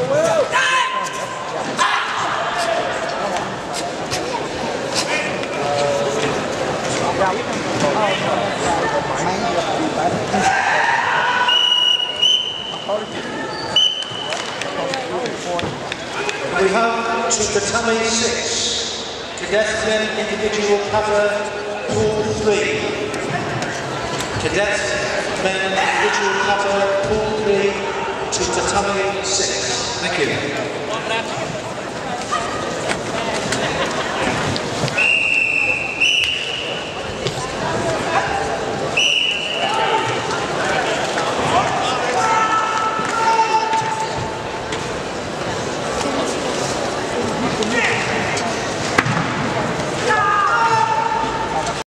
We have to the tummy six, cadet men individual kata pool three. Cadet men individual kata pool three, to the tummy six. Thank you.